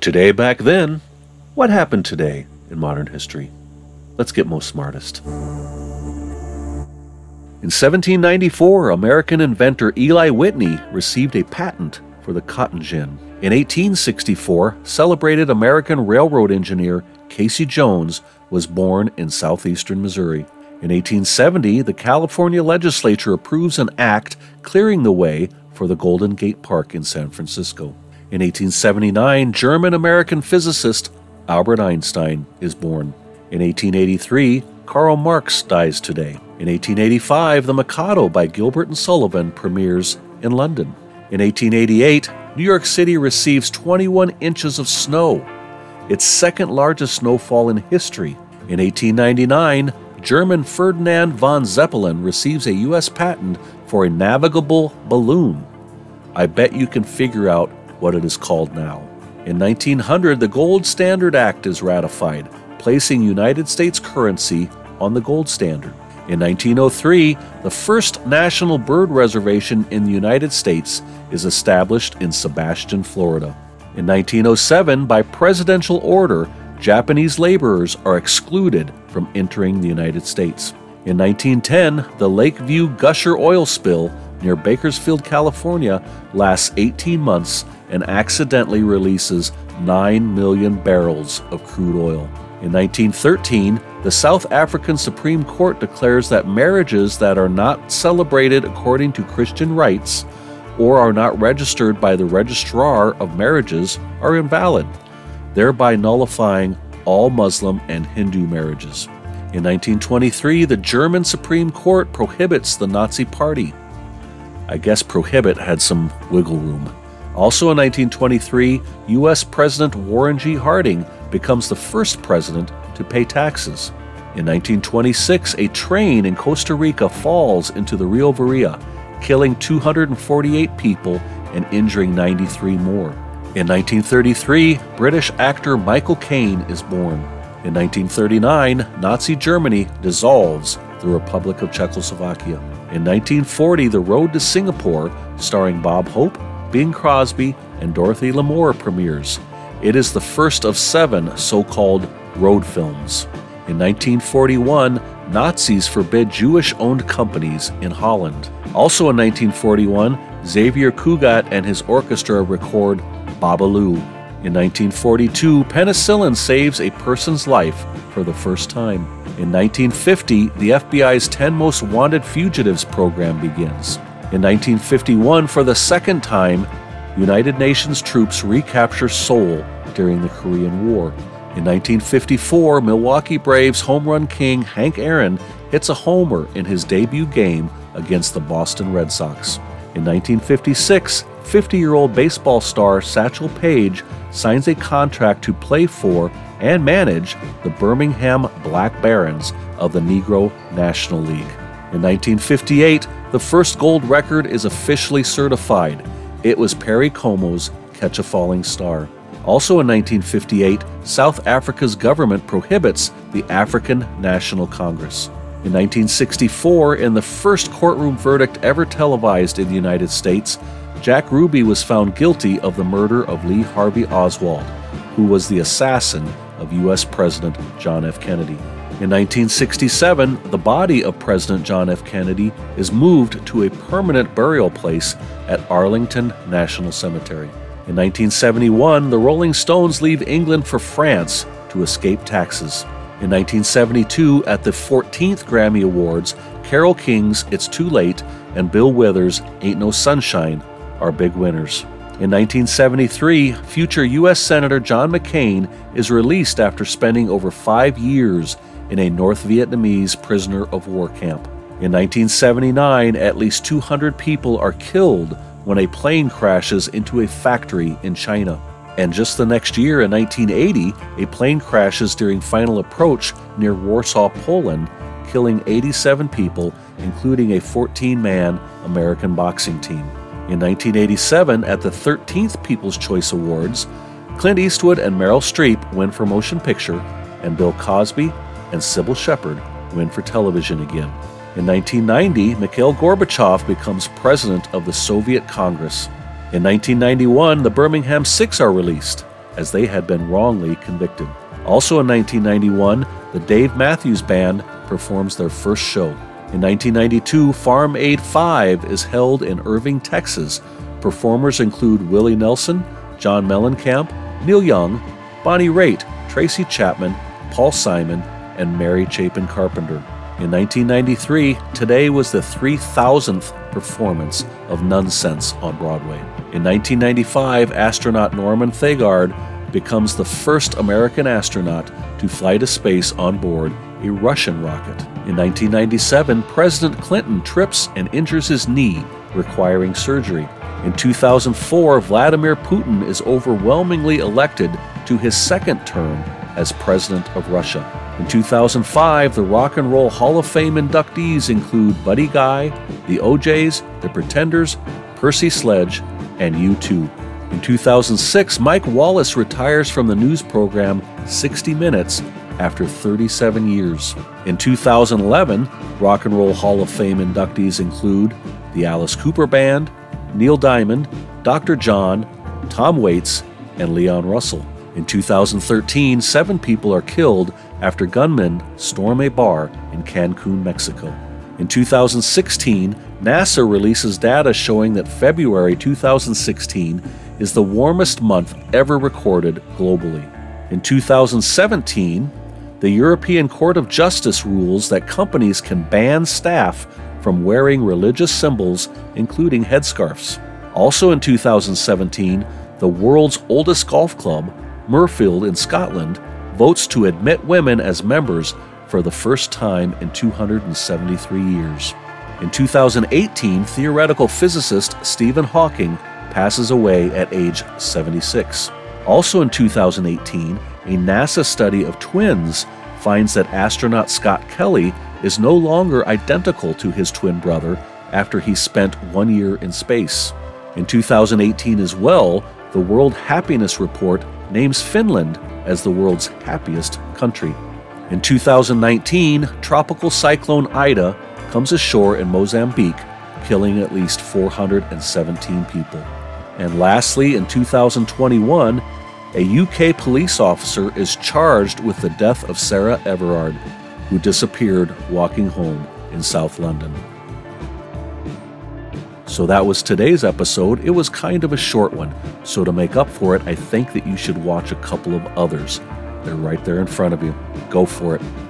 Today back then, what happened today in modern history? Let's get most smartest. In 1794, American inventor Eli Whitney received a patent for the cotton gin. In 1864, celebrated American railroad engineer Casey Jones was born in southeastern Missouri. In 1870, the California legislature approves an act clearing the way for the Golden Gate Park in San Francisco. In 1879, German American physicist Albert Einstein is born. In 1883, Karl Marx dies today. In 1885, The Mikado by Gilbert and Sullivan premieres in London. In 1888, New York City receives 21 inches of snow, its second largest snowfall in history. In 1899, German Ferdinand von Zeppelin receives a U.S. patent for a navigable balloon. I bet you can figure out what it is called now. In 1900, the Gold Standard Act is ratified, placing United States currency on the gold standard. In 1903, the first national bird reservation in the United States is established in Sebastian, Florida. In 1907, by presidential order, Japanese laborers are excluded from entering the United States. In 1910, the Lakeview Gusher oil spill near Bakersfield, California lasts 18 months and accidentally releases 9 million barrels of crude oil. In 1913, the South African Supreme Court declares that marriages that are not celebrated according to Christian rites or are not registered by the Registrar of Marriages are invalid, thereby nullifying all Muslim and Hindu marriages. In 1923, the German Supreme Court prohibits the Nazi Party. I guess prohibit had some wiggle room. Also in 1923, U.S. President Warren G. Harding becomes the first president to pay taxes. In 1926, a train in Costa Rica falls into the Rio Virilla, killing 248 people and injuring 93 more. In 1933, British actor Michael Caine is born. In 1939, Nazi Germany dissolves the Republic of Czechoslovakia. In 1940, The Road to Singapore, starring Bob Hope, Bing Crosby, and Dorothy Lamour, premieres. It is the first of seven so called road films. In 1941, Nazis forbid Jewish owned companies in Holland. Also in 1941, Xavier Cugat and his orchestra record Babalu. In 1942, penicillin saves a person's life for the first time. In 1950, the FBI's 10 Most Wanted Fugitives program begins. In 1951, for the second time, United Nations troops recapture Seoul during the Korean War. In 1954, Milwaukee Braves home run king Hank Aaron hits a homer in his debut game against the Boston Red Sox. In 1956, 50 year old baseball star Satchel Paige signs a contract to play for and manage the Birmingham Black Barons of the Negro National League. In 1958, the first gold record is officially certified. It was Perry Como's Catch a Falling Star. Also in 1958, South Africa's government prohibits the African National Congress. In 1964, in the first courtroom verdict ever televised in the United States, Jack Ruby was found guilty of the murder of Lee Harvey Oswald, who was the assassin of U.S. President John F. Kennedy. In 1967, the body of President John F. Kennedy is moved to a permanent burial place at Arlington National Cemetery. In 1971, the Rolling Stones leave England for France to escape taxes. In 1972, at the 14th Grammy Awards, Carole King's It's Too Late and Bill Withers' Ain't No Sunshine are big winners. In 1973, future U.S. Senator John McCain is released after spending over five years in a North Vietnamese prisoner of war camp. In 1979, at least 200 people are killed when a plane crashes into a factory in China. And just the next year, in 1980, a plane crashes during final approach near Warsaw, Poland, killing 87 people, including a 14 man American boxing team. In 1987, at the 13th People's Choice Awards, Clint Eastwood and Meryl Streep win for Motion Picture, and Bill Cosby and Cybill Shepherd win for television again. In 1990, Mikhail Gorbachev becomes president of the Soviet Congress. In 1991, the Birmingham Six are released, as they had been wrongly convicted. Also in 1991, the Dave Matthews Band performs their first show. In 1992, Farm Aid 5 is held in Irving, Texas. Performers include Willie Nelson, John Mellencamp, Neil Young, Bonnie Raitt, Tracy Chapman, Paul Simon, and Mary Chapin Carpenter. In 1993, today was the 3,000th performance of Nunsense on Broadway. In 1995, astronaut Norman Thagard becomes the first American astronaut to fly to space on board a Russian rocket. In 1997, President Clinton trips and injures his knee, requiring surgery. In 2004, Vladimir Putin is overwhelmingly elected to his second term as President of Russia. In 2005, the Rock and Roll Hall of Fame inductees include Buddy Guy, the O'Jays, the Pretenders, Percy Sledge, and U2. In 2006, Mike Wallace retires from the news program 60 Minutes after 37 years. In 2011, Rock and Roll Hall of Fame inductees include the Alice Cooper Band, Neil Diamond, Dr. John, Tom Waits, and Leon Russell. In 2013, seven people are killed after gunmen storm a bar in Cancun, Mexico. In 2016, NASA releases data showing that February 2016 is the warmest month ever recorded globally. In 2017, the European Court of Justice rules that companies can ban staff from wearing religious symbols, including headscarves. Also in 2017, the world's oldest golf club, Muirfield in Scotland, votes to admit women as members for the first time in 273 years. In 2018, theoretical physicist Stephen Hawking passes away at age 76. Also in 2018, a NASA study of twins finds that astronaut Scott Kelly is no longer identical to his twin brother after he spent one year in space. In 2018 as well, the World Happiness Report names Finland as the world's happiest country. In 2019, Tropical Cyclone Idai comes ashore in Mozambique, killing at least 417 people. And lastly, in 2021, a UK police officer is charged with the death of Sarah Everard, who disappeared walking home in South London. So that was today's episode. It was kind of a short one, so to make up for it, I think that you should watch a couple of others. They're right there in front of you. Go for it.